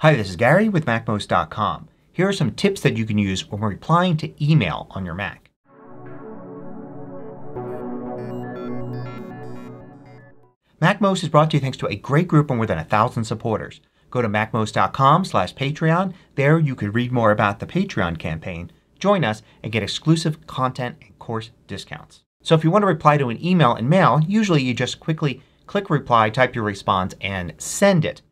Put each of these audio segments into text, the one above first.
Hi, this is Gary with MacMost.com. Here are some tips that you can use when replying to email on your Mac. MacMost is brought to you thanks to a great group of more than a thousand supporters. Go to MacMost.com slash Patreon. There you can read more about the Patreon campaign, join us, and get exclusive content and course discounts. So if you want to reply to an email in mail, usually you just quickly click reply, type your response, and send it.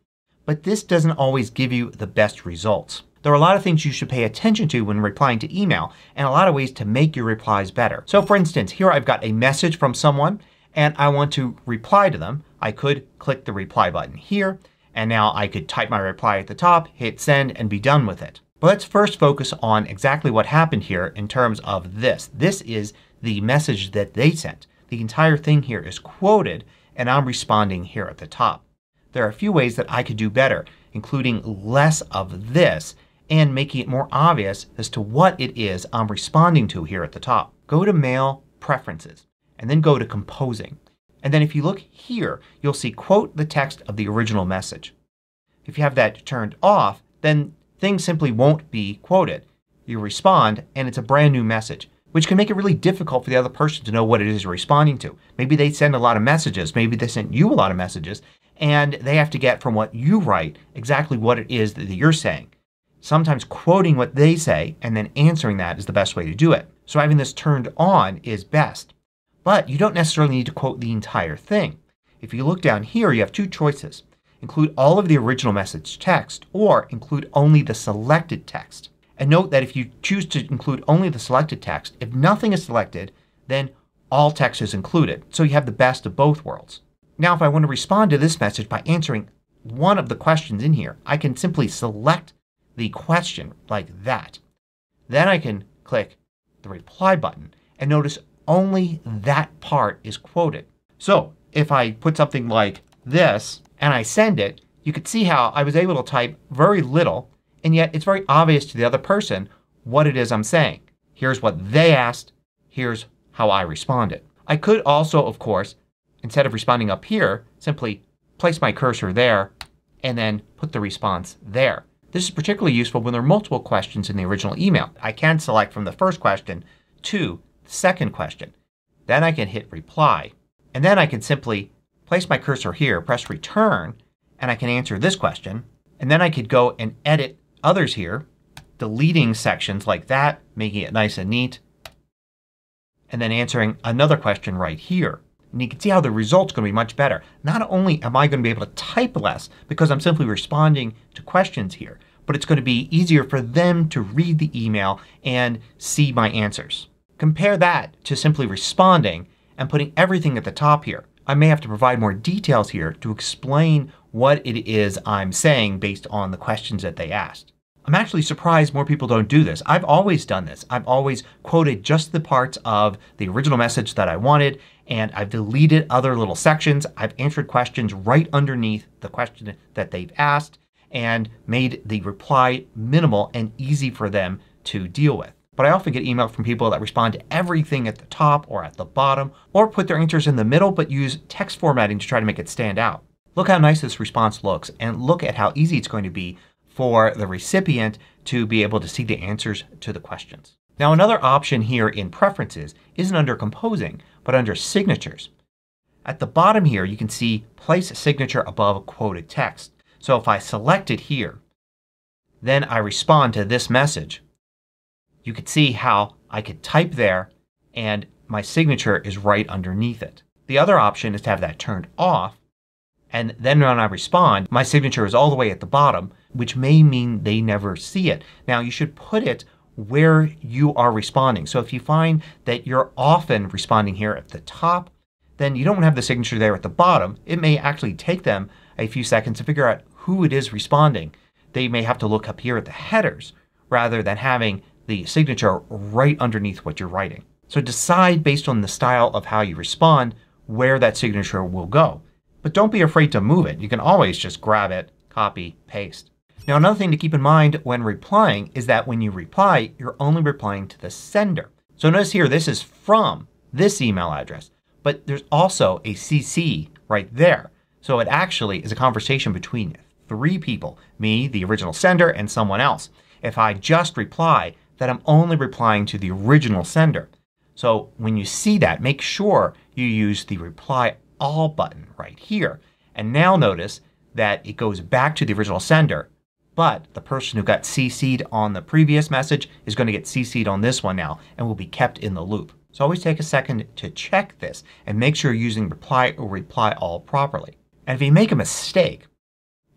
But this doesn't always give you the best results. There are a lot of things you should pay attention to when replying to email and a lot of ways to make your replies better. So for instance, here I've got a message from someone and I want to reply to them. I could click the reply button here and now I could type my reply at the top, hit send, and be done with it. But let's first focus on exactly what happened here in terms of this. This is the message that they sent. The entire thing here is quoted and I'm responding here at the top. There are a few ways that I could do better including less of this and making it more obvious as to what it is I'm responding to here at the top. Go to Mail Preferences and then go to Composing. And then if you look here you'll see quote the text of the original message. If you have that turned off then things simply won't be quoted. You respond and it's a brand new message which can make it really difficult for the other person to know what it is you're responding to. Maybe they send a lot of messages. Maybe they sent you a lot of messages and they have to get from what you write exactly what it is that you're saying. Sometimes quoting what they say and then answering that is the best way to do it. So having this turned on is best. But you don't necessarily need to quote the entire thing. If you look down here you have two choices. Include all of the original message text or include only the selected text. And note that if you choose to include only the selected text, if nothing is selected then all text is included. So you have the best of both worlds. Now if I want to respond to this message by answering one of the questions in here I can simply select the question like that. Then I can click the reply button and notice only that part is quoted. So if I put something like this and I send it you could see how I was able to type very little and yet it's very obvious to the other person what it is I'm saying. Here's what they asked. Here's how I responded. I could also, of course, instead of responding up here, simply place my cursor there and then put the response there. This is particularly useful when there are multiple questions in the original email. I can select from the first question to the second question. Then I can hit reply. And then I can simply place my cursor here, press return, and I can answer this question. And then I could go and edit others here, deleting sections like that, making it nice and neat, and then answering another question right here. And you can see how the result's going to be much better. Not only am I going to be able to type less because I'm simply responding to questions here, but it's going to be easier for them to read the email and see my answers. Compare that to simply responding and putting everything at the top here. I may have to provide more details here to explain what it is I'm saying based on the questions that they asked. I'm actually surprised more people don't do this. I've always done this. I've always quoted just the parts of the original message that I wanted and I've deleted other little sections. I've answered questions right underneath the question that they've asked and made the reply minimal and easy for them to deal with. But I often get email from people that respond to everything at the top or at the bottom or put their answers in the middle but use text formatting to try to make it stand out. Look how nice this response looks and look at how easy it's going to be for the recipient to be able to see the answers to the questions. Now another option here in Preferences isn't under Composing but under Signatures. At the bottom here you can see Place Signature above quoted text. So if I select it here then I respond to this message you can see how I could type there and my signature is right underneath it. The other option is to have that turned off and then when I respond my signature is all the way at the bottom which may mean they never see it. Now you should put it where you are responding. So if you find that you're often responding here at the top then you don't want to have the signature there at the bottom. It may actually take them a few seconds to figure out who it is responding. They may have to look up here at the headers rather than having the signature right underneath what you're writing. So decide based on the style of how you respond where that signature will go. But don't be afraid to move it. You can always just grab it, copy, paste. Now another thing to keep in mind when replying is that when you reply you're only replying to the sender. So notice here this is from this email address but there's also a CC right there. So it actually is a conversation between three people. Me, the original sender, and someone else. If I just reply, then I'm only replying to the original sender. So when you see that, make sure you use the Reply All button right here. And now notice that it goes back to the original sender but the person who got CC'd on the previous message is going to get CC'd on this one now and will be kept in the loop. So always take a second to check this and make sure you're using reply or reply all properly. And if you make a mistake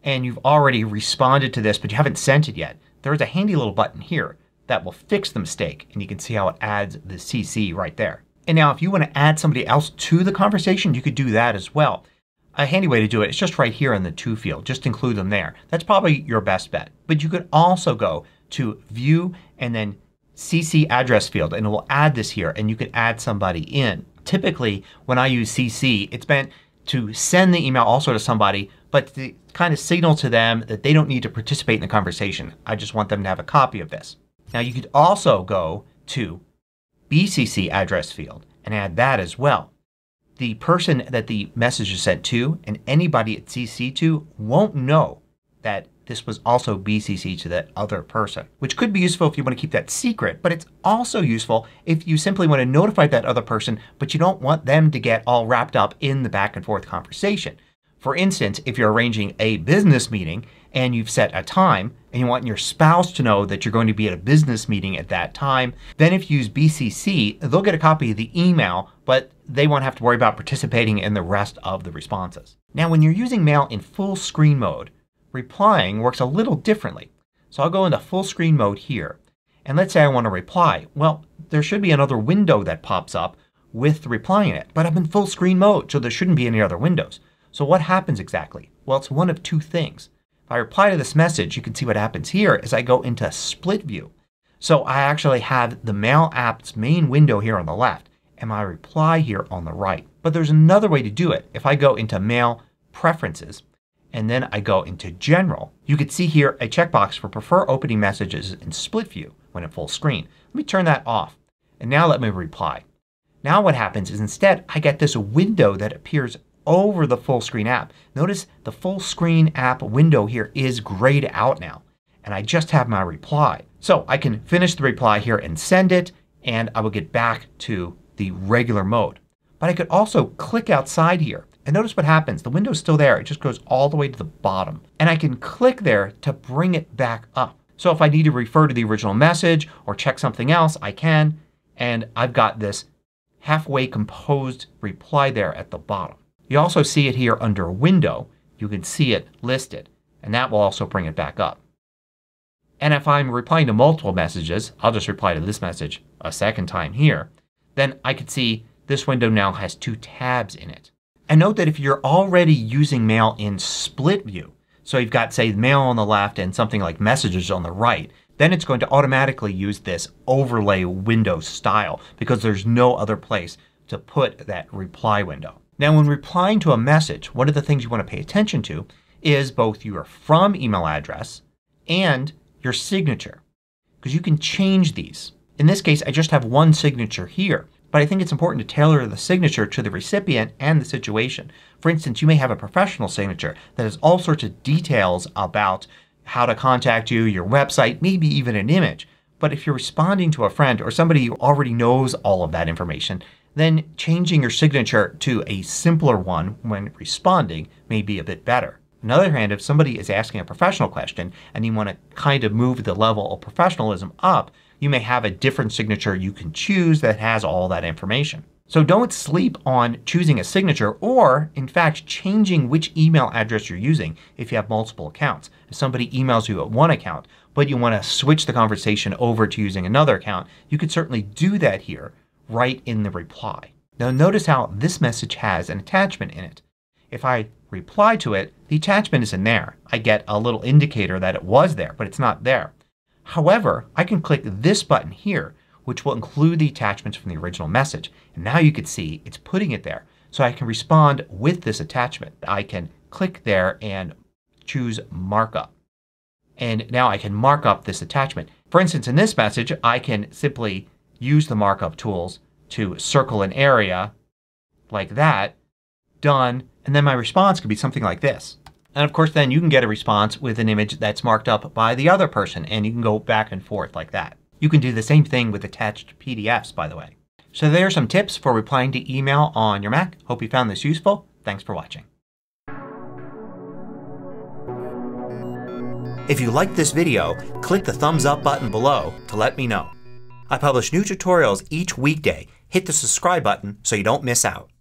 and you've already responded to this but you haven't sent it yet, there is a handy little button here that will fix the mistake and you can see how it adds the CC right there. And now if you want to add somebody else to the conversation you could do that as well. A handy way to do it is just right here in the to field. Just include them there. That's probably your best bet. But you could also go to View and then CC address field and it will add this here and you can add somebody in. Typically when I use CC it's meant to send the email also to somebody but to kind of signal to them that they don't need to participate in the conversation. I just want them to have a copy of this. Now you could also go to BCC address field and add that as well the person that the message is sent to and anybody it's CC to won't know that this was also BCC to that other person. Which could be useful if you want to keep that secret, but it's also useful if you simply want to notify that other person but you don't want them to get all wrapped up in the back and forth conversation. For instance, if you're arranging a business meeting and you've set a time and you want your spouse to know that you're going to be at a business meeting at that time, then if you use BCC, they'll get a copy of the email but they won't have to worry about participating in the rest of the responses. Now when you're using mail in full screen mode, replying works a little differently. So I'll go into full screen mode here. And let's say I want to reply. Well, there should be another window that pops up with the reply in it. But I'm in full screen mode so there shouldn't be any other windows. So what happens exactly? Well, it's one of two things. If I reply to this message, you can see what happens here as I go into split view. So I actually have the Mail app's main window here on the left and my reply here on the right. But there's another way to do it. If I go into Mail Preferences and then I go into General, you can see here a checkbox for Prefer Opening Messages in Split View when in full screen. Let me turn that off. And now let me reply. Now what happens is instead I get this window that appears over the full screen app. Notice the full screen app window here is grayed out now. And I just have my reply. So I can finish the reply here and send it and I will get back to the regular mode. But I could also click outside here. And notice what happens. The window's still there. It just goes all the way to the bottom. And I can click there to bring it back up. So if I need to refer to the original message or check something else, I can. And I've got this halfway composed reply there at the bottom. You also see it here under Window. You can see it listed. And that will also bring it back up. And if I'm replying to multiple messages, I'll just reply to this message a second time here then I can see this window now has two tabs in it. And note that if you're already using Mail in split view, so you've got say Mail on the left and something like Messages on the right, then it's going to automatically use this overlay window style because there's no other place to put that reply window. Now when replying to a message, one of the things you want to pay attention to is both your from email address and your signature because you can change these. In this case I just have one signature here. But I think it's important to tailor the signature to the recipient and the situation. For instance, you may have a professional signature that has all sorts of details about how to contact you, your website, maybe even an image. But if you're responding to a friend or somebody who already knows all of that information, then changing your signature to a simpler one when responding may be a bit better. On the other hand, if somebody is asking a professional question and you want to kind of move the level of professionalism up, you may have a different signature you can choose that has all that information. So don't sleep on choosing a signature or, in fact, changing which email address you're using if you have multiple accounts. If somebody emails you at one account but you want to switch the conversation over to using another account, you could certainly do that here right in the reply. Now notice how this message has an attachment in it. If I reply to it, the attachment isn't there. I get a little indicator that it was there, but it's not there. However, I can click this button here which will include the attachments from the original message. And now you can see it's putting it there. So I can respond with this attachment. I can click there and choose markup. And now I can mark up this attachment. For instance in this message I can simply use the markup tools to circle an area like that. Done. And then my response could be something like this. And of course then you can get a response with an image that's marked up by the other person and you can go back and forth like that. You can do the same thing with attached PDFs by the way. So there are some tips for replying to email on your Mac. Hope you found this useful. Thanks for watching. If you liked this video, click the thumbs up button below to let me know. I publish new tutorials each weekday. Hit the subscribe button so you don't miss out.